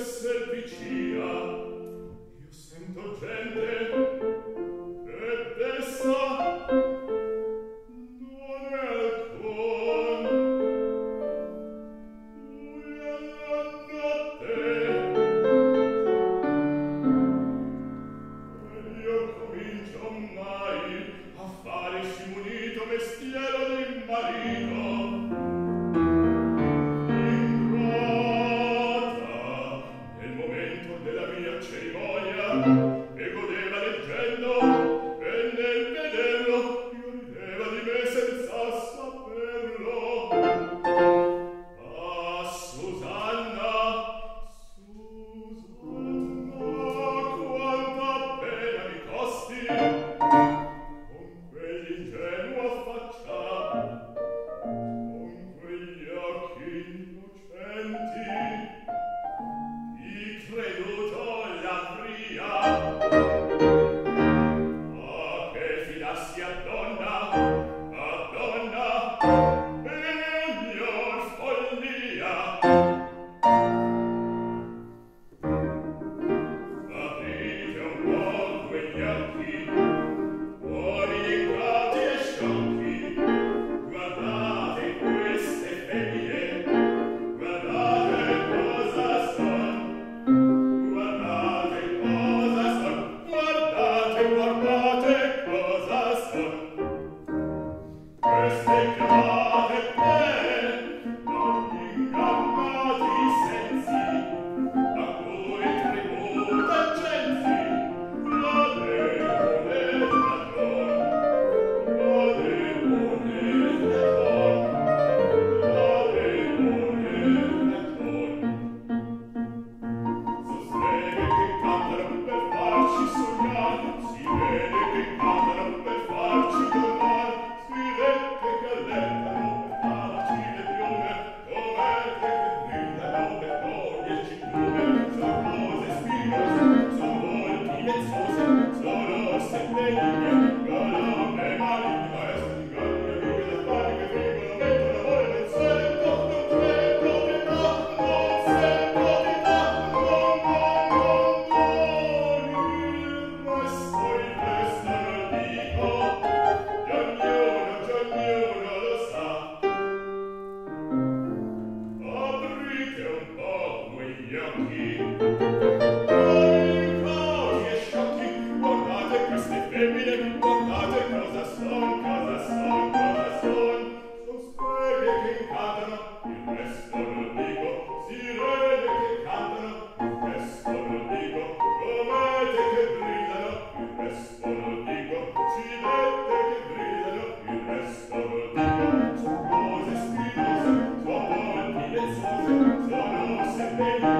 esser vicina io sento gente Mai a fare simulito mestiero del Maria Thank you. gracia sia donna. Thank you.